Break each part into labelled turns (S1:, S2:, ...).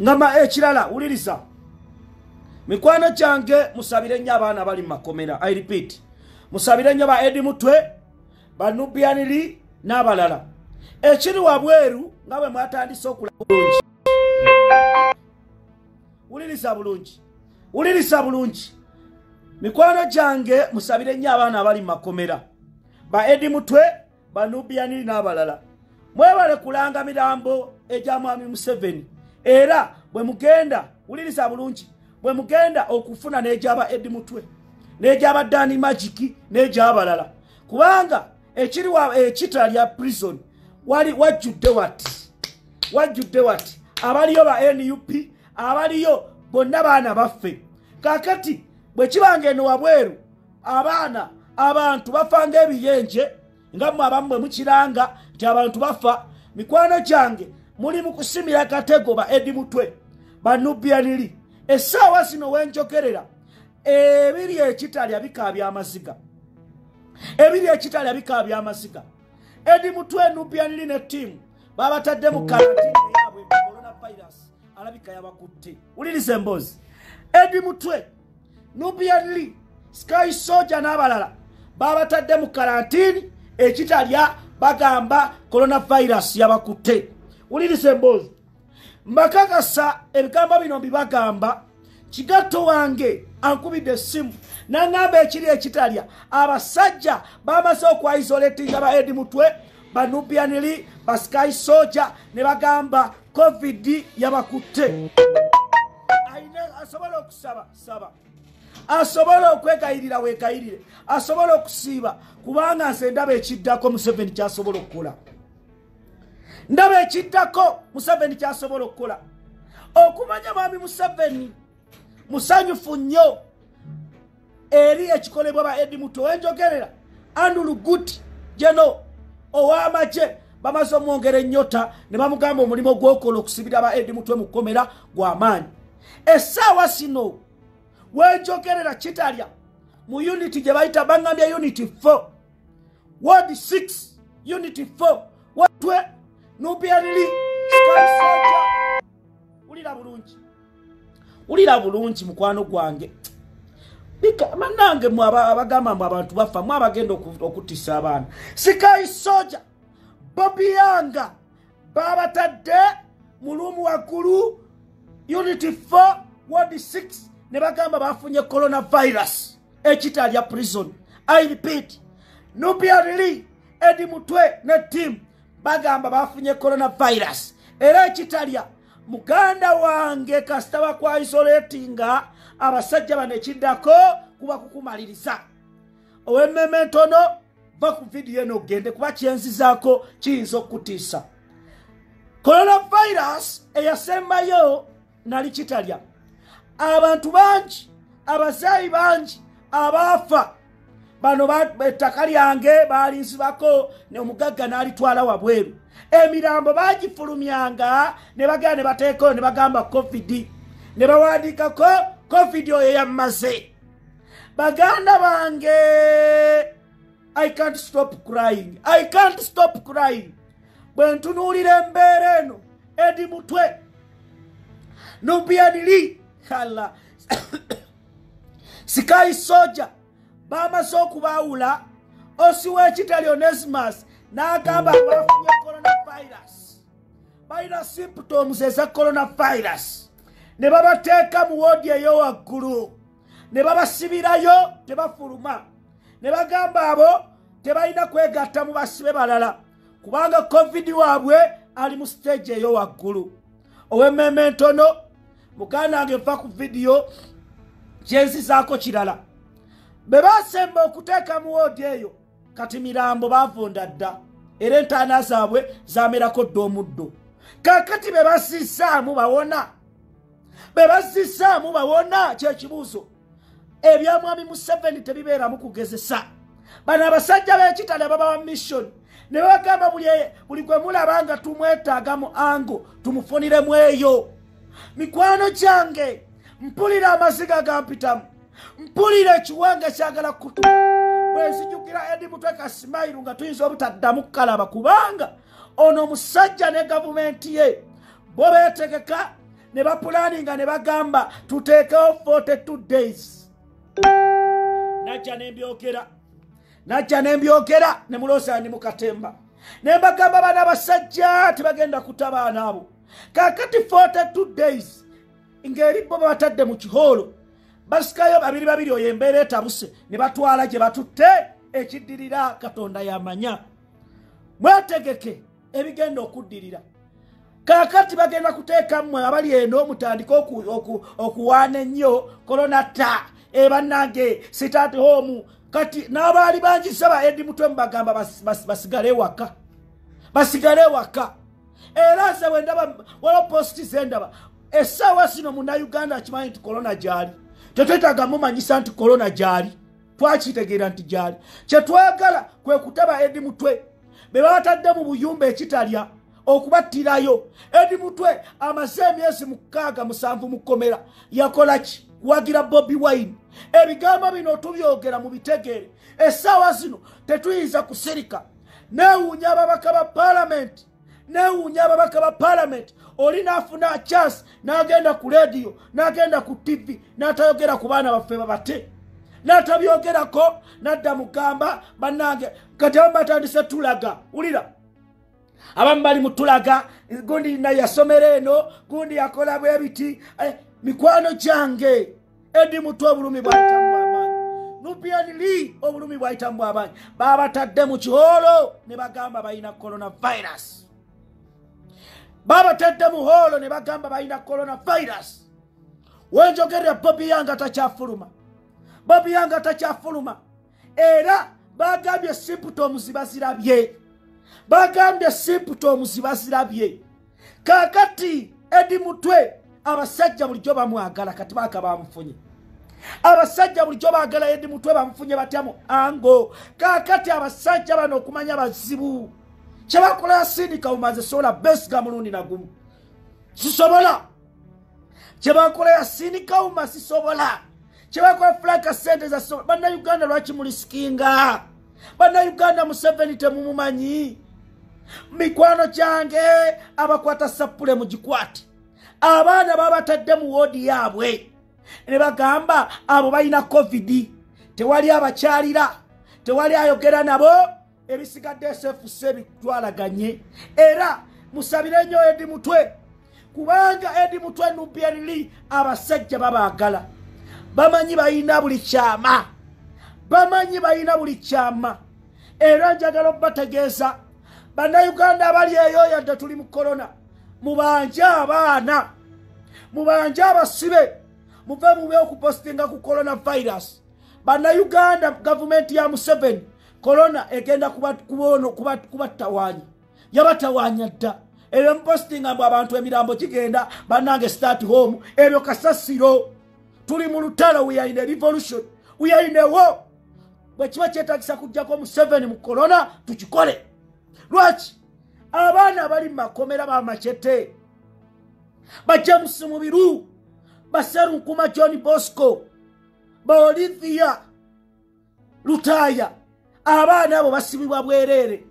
S1: nga ekirala wuliriza. Mikwano gyange musabire nnyo abaana bali mu makomera. I repeat musabire nnyo ba edi mutwe banubianiri n'abalala. Ekiri wabweru nga bwe mwatandise okulaba bulungi. Wuliriza bulungi. Wuliriza bulungi. Mikwano gyange musabire nnyo abaana abali mu makomera. Ba edi mutwe banubianiri n'abalala. Mwebale kulanga mirambo egya mwami museveni era bwe mugenda wuliriza bulungi bwe mugenda okufuna n'egyaba edi mutwe n'egyaba dani magiki n'egyabalala. Kubanga ekiri ekitala lya prison wali wajjudde wati wajjudde wati. Abaliyo ba nup abaliyo bonna baana baffe. Kakati bwe kibanga eno wabweru abaana abantu bafa ngaebiyenje nga mmwe abamu bwe mukiranga nti abantu bafa. Mikwano gyange muli mu kusimira katego ba edi mutwe banubianiri essaawa zino wenjogerera ebiri ekitalya bika byamaziga ebiri ekitalya bika byamaziga edi mutwe nubianiri ne ttiimu babatadde mu karantini eyabwe coronavirus. Alabika yabakutte. Wuliriza emboozi edi mutwe nubianiri sky soja n'abalala babatadde mu karantini ekitalya bagamba coronavirus yabakutte wuliriza emboozi. Mbakakasa ebigambo bino mbibagamba kigatto wange ankubidde essimu naŋŋamba ekiri ekitalya. Abasajja bamaze okwaisolatinga ba edi mutwe banubianiri basky soja ne bagamba covid yabakutte. Asobola okusaba saba. Asobola okwegayirira wegayirire. Asobola okusiiba kubanga nze ndaba ekiddako museveni kyasobola okukola ndaba ekiddako museveni kyasobola okukola. Okumanya mwami museveni musanyufu nnyo. Eri ekikolebwa ba edi muto wenjogerera andulu guti jeno ow'amagye bamaze omwongera ennyota ne bamugamba omulimu gwokola okusibira ba edi mutwe mu kkomera gw'amaanyi essaawa sino wenjogerera kitalya. Mu uniti gye bayita baŋambya uniti 4 ward 6 uniti 4 watwe nubianiri skysoja wulira bulungi. Wulira bulungi mukwano gwange. Manange abagamba mu abantu bafa mu abagenda okutisa abaana. Sikayi soja bobiyanga babatadde mu lumu waggulu unity 4 ward 6 ne bagamba bafunye coronavirus ekitalya prison. I repeat nubiarili edi mutwe ne tiamu bagamba bafunye coronavirus. Era ekitalya muganda wange kasita bakwaisolatinga abasajja bano ekiddako kuba kukumaliriza owemmeme ntono va ku vidiyo eno ogende kuba kyenzizaako kiyinza okutiisa coronavirus eyasembayo nali kitalya. Abantu bangi abazaayi bangi abaafa bano ettaka lyange balinzibako omugagga n'alitwala wabweru. Emirambo bagifulumyanga ne bagenda ne bateekayo ne bagamba covid. Ne bawandiikako covid oyo yammaze. Baganda bange i can't stop crying. I can't stop crying. Bwe ntunuulira embeera eno edi mutwe nubianiri hala sikayi soja bamaze okubaawula osiwa ekitali onesimas n'agamba bafunye coronavirus. Balina symptoms eza coronavirus. Ne babateeka mu woodi eyowaggulu ne babasibirayo tebafuluma. Ne bagamba abo tebalina kwegatta mu basibe balala kubanga covid waabwe ali mu stage eyowaggulu ow'emmeme ntono muganda wange nfa ku vidiyo kyenzizaako kirala bwe basemba okuteeka mu woodi eyo. Kati mirambo bavunda dda. Era entaana zaabwe zamerako dda omuddo. Kakati be basisaamu bawona? Be basisaamu bawona? Kyekibuuzo ebyamwami museveni tebibeeramu kugezesa. Bano abasajja b'ekitale babawa mission. Ne bagamba buli gwe mulaba nga tumwetaaga mu ango tumufuniremu eyo. Mikwano kyange mpulira amaziga gampitamu mpulira ekiwanga kyagala kutu. Bwenzijukira edi mutwe kasimairu nga tuyinza obutaddamu kukalaba kubanga ono omusajja ne gavumenti ye bo beetegeka ne bapulaninga ne bagamba tuteekewo 42 days. Najja nembyogera najja nembyogera ne muloosa ndi mukatemba ne mbagamba baana basajja tebagenda kutabaana abo kakati 42 days ng'eri bo babatadde mu kihoolo basikayo babiri babiri oyo embeera etabuse ne batwala gye batutte ekiddirira katonda yamanya. Mwetegeke ebigenda okuddirira. Kakati bagenda kuteekammwe abali eno mutandike okuwaana ennyo kolonata ebannange sitaati home. Kati n'abaali bangi saba edi mutwe mubagamba basigale ewaka. Basigale ewaka. Era nze wendaba waliwo positi zendaba essaawa sino munnauganda akimanyi nti kolona gyali tetwetaaga mumanyisa nti kolona gyali. Twakitegeera nti gyali. Kyetwagala kwe kutaba edi mutwe be babatadde mu buyumba ekitalya okubattirayo. Edi mutwe amaze emyezi mukaaga musanvu mukomera yakola ki? Kuwagira bobi wine. Ebigambo bino tubyogera mu bitegeere essaawa zino tetuyinza kusirika. Neewuunya ababaka ba paalamenti. Neewuunya ababaka ba paalamenti oli naafuna chance n'agenda ku lediyo n'agenda ku tivi n'atayogera ku baana baffe babate. N'atabyogerako nadda mugamba bannange kati abamu batandise tulaga wulira. Abamu bali mutulaga gundi na yasomera eno gundi yakola bwe biti. Eh, mikwano gyange edi mutwe obulumi bwayitamu bwamaanyi nubian li obulumi bwayitamu bwamaanyi babatadde mu kihoolo ne bagamba balina coronavirus babatadde mu hoolo ne bagamba balina coronavirus. Wenjogerera bobi yange takyafuluma. Bobi yange takyafuluma. Era bagambye simputomuzi bazirabye bagambye simputomuzi bazirabye kakati edi mutwe abasajja bulijjo bamwagala kati baaka bamufunye. Abasajja bulijjo baagala edi mutwe bamufunye batyamu ango. Kakati abasajja bano okumanya bazibu kyebakola yasindika bumaze sobola besiga mulundi nagumu sisobola. Kyebakola yasindika buma sisobola. Kyebakola fulaka sente zasobola bannauganda lwaki mulisikinga bannauganda museveni temumumanyi? Mikwano kyange abakwata sapule mugikwate. Abaana babatadde mu woodi yaabwe. Ne bagamba abo balina covidi tewali abakyalira. Tewali ayogera nabo ebisigadde sfc bitwalaganye. Era musabire nnyo edi mutwe kubanga edi mutwe nubianli abasajja babaagala. Bamanyi balina buli kyama bamanyi balina buli kyama. Era njagala okubategeeza bannayuganda abali eyo yadde tuli mu korona mubanje abaana mubanje abasibe muve mubi okupositinga ku coronavirus. Bannayuganda gavumenti ya museveni korona egenda kubatawanya yabatawanya dda. Ebyo mupositinga mbu abantu emirambo gigenda bannange start home ebyo kasasiro. Tuli mu lutalo weyaine revolution weyainewo bwekiba kyetagisa kujjako museveni mu korona tukikole. Lwaki? Abaana abali mumakomera bamacete bajamusi mubiru baserunkuma john bosco baolivia lutaya abaana abo basibibwa bwereere.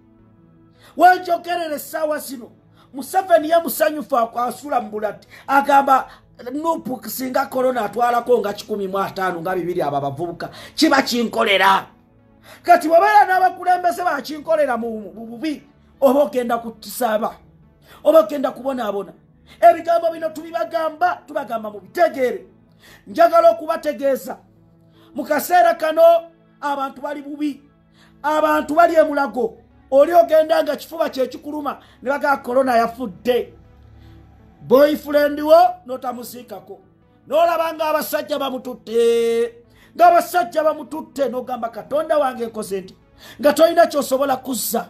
S1: Wenjogerera essaawa zino. Museveni ye musanyufu asula mu bulati agamba nupu singa korona atwalako nga 15 nga bibiri abo abavubuka kiba kinkolera. Kati bwebeera n'abakulembeze bakinkolera mu bubi oba ogenda kutisaba oba ogenda kubonaabona ebigambo bino tubibagamba tubagamba mu bitegeere. Njagala okubategeeza. Mu kaseera kano abantu bali bubi abantu bali emulago oli ogenda nga kifuba kyekikuluma ne bagaa korona yafudde. Boyfriend wo notamusiikako. Nolaba nga abasajja bamututte ng'abasajja bamututte nogamba katonda wange nkoze nti nga tolina kyosobola kuzza.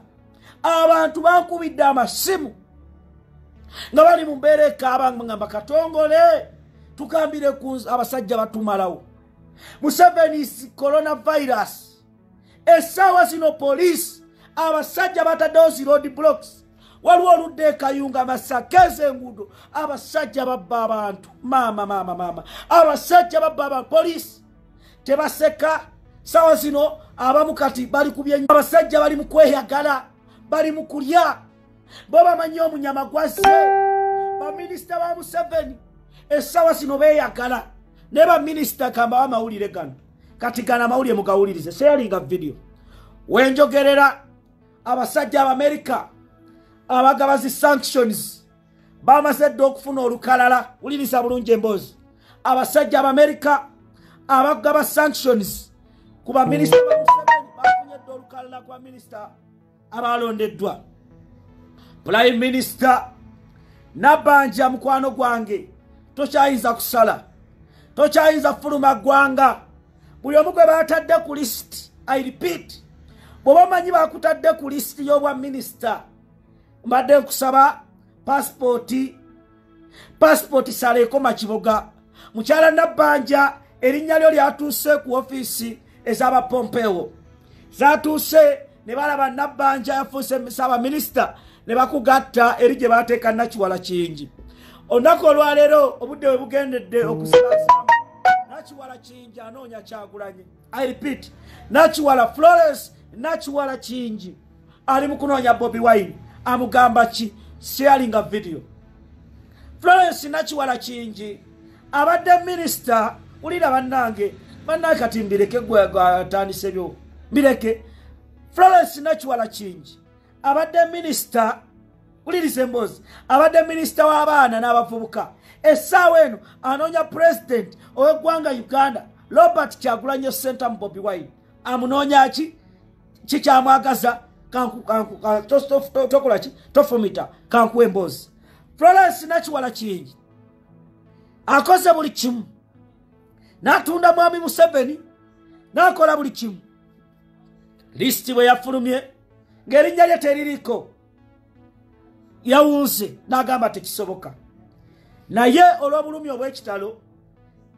S1: Abantu bankubidde amasimu nga bali mu mbeera ekaaba ngamba katongole tukambire ku abasajja batumalawo. Museveni coronavirus essaawa zino poliisi abasajja bataddewo zi road blocks. Waliwo oludda ekayunga masakeza enguudo abasajja babba abantu maama maama maama abasajja babba abantu poliisi. Tebaseka sawa zino abamu kati bali kubye abasajja bali mu kweyagala bali mu kulya. Bo bamanyi omunyama gwazze baminisita ba museveni. Essaawa sino beeyagala ne baminisita kambawo amawulire gano kati gana amawulire mugawulirize seyalinga vidiyo wenjogerera abasajja abamerika abagaba zi sanctions bamaze dde okufuna olukalala wuliriza bulungi emboozi. Abasajja abamerika abagaba sanctions ku baminisita bamuseveni bafunye dde olukalala ku baminisita abalondeddwa prime minisita nabbanja mukwano gwange tokyayinza kusala. Tokyayinza fuluma ggwanga buli omu gwe batadde ku lisiti i repeat bw'oba omanyi bakutadde ku lisiti y'obwa minisita mbadde nkusaba pasipooti pasipooti saleekoma kiboga mukyala nabbanja erinnya lyo lyatuuse ku ofiisi ez'abapompeewo zatuuse ne balaba nabbanja yafuuse saabaminisita ne bakugatta eri gye bateeka nakiwala kingi. Olunaku olwaleero obudde bwe bugendedde okusibazamu nakiwala kingi anoonya kyagulanye i repeat nakiwala flores nakiwala kingi. Ali mu kunoonya bobi wine. Amugamba ki? Sharinga video. Florence nakiwala kingi. Abadde minisita wulira bannange bannange kati mbireke gwatandise byo. Mbireke. Florence nakiwala kingi. Abadde minisita wuliriza emboozi abadde minisita w'abaana n'abavubuka essaawa eno anoonya pulezidenti ow'eggwanga uganda robert kyagulanyo center mu bobi wine. Amunoonya ki? Kikyamwagaza tokola ki? Tofumita kankuwa emboozi. Florence nakiwala kingi akoze buli kimu. N'atunda mwami museveni n'akola buli kimu. Lisiti bwe yafulumye ng'erinnya lye teririko yawunze n'agamba tekisoboka naye olw'obulumi obw'ekitalo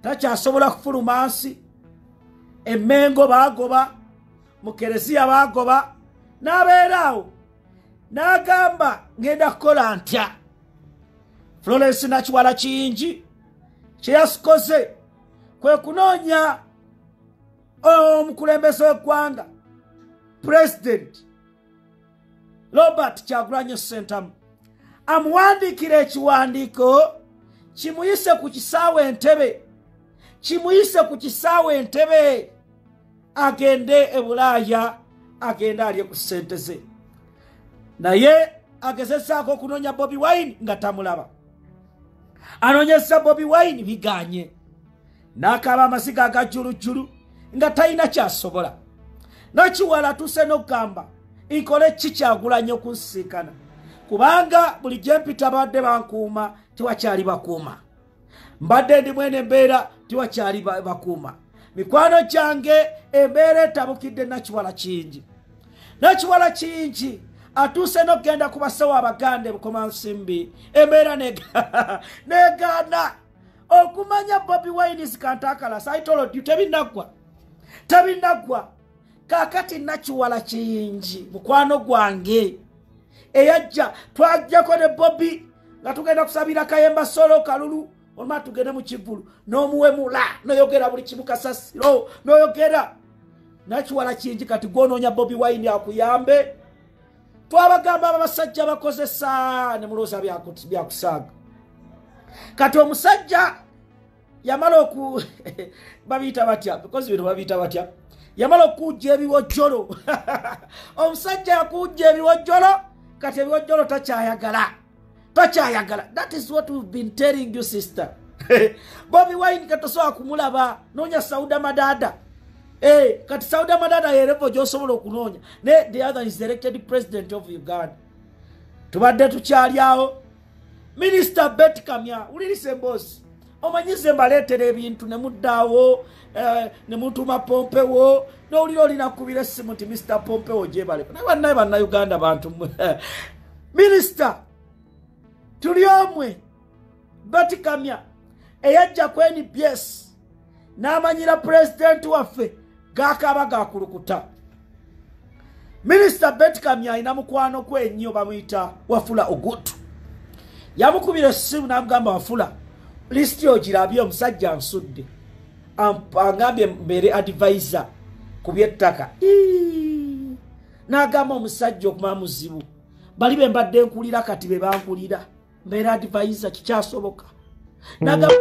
S1: takyasobola kufuluma nsi. Emmengo baagoba mu kereziya baagoba n'abeeraawo n'agamba ngenda kukola ntya? Florence nakiwala kingi. Kyeyasikoze kwe kunoonya omukulembeze w'eggwanga pulezidenti robert kyagulanyo sentamu amuwandiikira ekiwandiiko kimuyise ku kisaawa entebe. Kimuyise ku kisaawa entebe. Agende e bulaaya agende alye ku ssente ze. Naye agezesaako okunoonya bobi wine nga tamulaba. Anoonyesa bobi wine biganye. N'akaaba amasiga agajjulujjulu nga talina kyasobola. Nakiwala atuuse n'okugamba nkole kikyagulanye okunsiikana kubanga buli gye mpita badde bankuuma tewakyali bakuuma. Mbadde ndi mwene embeera tewakyali bakuuma. Mikwano gyange embeera etabukidde nakiwala kingi. Nakiwala kingi atuuse n'okgenda ku basawo abaganda bukomansimbi embeera negaana. Okumanya bobi wines kantakalasa aitolodi tebinaggwa tebinaggwa kakati nakiwala kingi mukwano gwange. Eyajja twajjako ne bobi nga tugenda kusabira kayemba solo kalulu oluma tugende mu kivulu n'omuwemula noyogera buli kimu kasasiro noyogera. Nakiwala kingi kati gwononya bobi wine akuyambe. Twabagamba abasajja bakozesa ne mulowooza byakusaaga kati omusajja yamala oku babiyita batya? Bikozi bino babiyita batya? Yamala okujja ebiwojjolo. Omusajja yakujja ebiwojjolo kati ebiwojjolo takyayagala takyayagala that is what we've been telling you sister. Bobi wine katosobola kumulaba. Noonya sauda madada. Hey, eh, kati sauda madada yerevo gyosobola okunoonya. Ne the other is elected president of uganda. Tubadde tukyalyawo. Minisita bet kamya wulirisa emboozi. Omanyize mbaleetera ebintu nemuddaawo eh, nemutuma pompewo nowulira olinakubira essimu nti mr pompewo gyebaleko naye bannaye bannayuganda bantu minisita tuli omwe bet kamya eyajja ku nbs n'amanyira pulezidenti waffe gakaba gakulukuta minisita betcami alina mukwano kwe ennyo bamuyita wafula ogutu yamukubira essimu namugamba wafula lisiti ogirabye omusajja nsudde angambye mbeere advisor ku byettaka. N'agamba omusajja okumala muzibu bali be mbadde nkulira kati be bankulira mbeere advisor kikyasoboka. Ekikola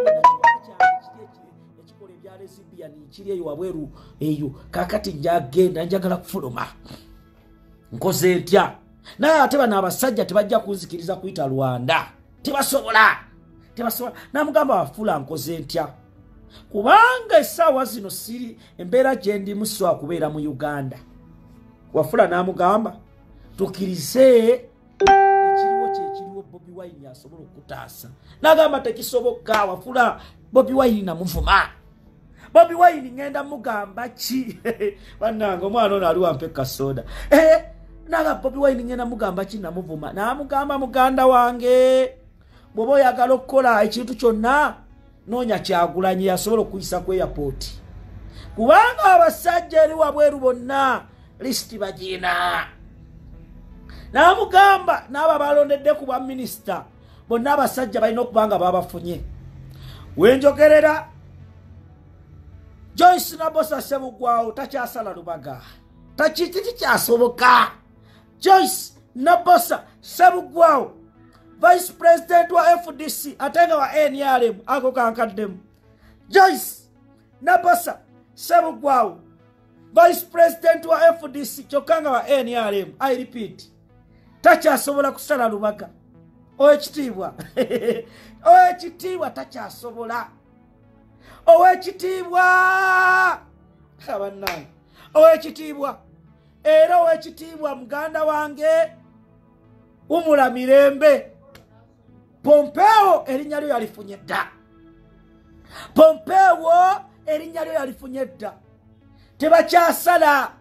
S1: ebya lesbian kiri eyo wabweru eyo. Kakati njagenda njagala kufuluma. Nkoze ntya? Naye ate bano abasajja tebajja kunzikiriza kuyita lwanda. Tebasobola. Tebasobola. Namugamba wafula nkoze ntya? Kubanga essaawa zino siri embeera gyendimu siwa kubeera mu uganda. Wafula namugamba tukirize wine asobola okutaasa. Nagamba tekisoboka wafula bobi wine namuvuma bobi wine ngenda mugamba ki? Banange omwana ono ali wampa ekasoda eh, naga bobi wine ngenda mugamba ki namuvuma namugamba muganda wange bwoba oyagala okukola ekintu kyonna noonya kyagulanyi yasobola okuyisa ku airpoti kubanga abasajja eri wabweru bonna lisiti bagiina namugamba naabo balondedde ku bwaminisita bonna abasajja balina okuba nga babafunye wenjogerera joyce nabosa sebugwawo takyasala lubaga. Takiti tikyasoboka joyce nabosa sebugwawo vice president wa fdc ate nga wa nrm ako kankaddemu. Joyce nabosa sebugwawo vice president wa fdc kyokka nga wa nrm i repeat takyasobola kusala lubaga. Owekitiibwa owekitiibwa takyasobola. Owekitiibwa abanange owekitiibwa era owekitiibwa muganda wange wumula mirembe. Pompeewo erinnya lyo yalifunye dda. Pompeewo erinnya lyo yalifunye dda. Tebakyasala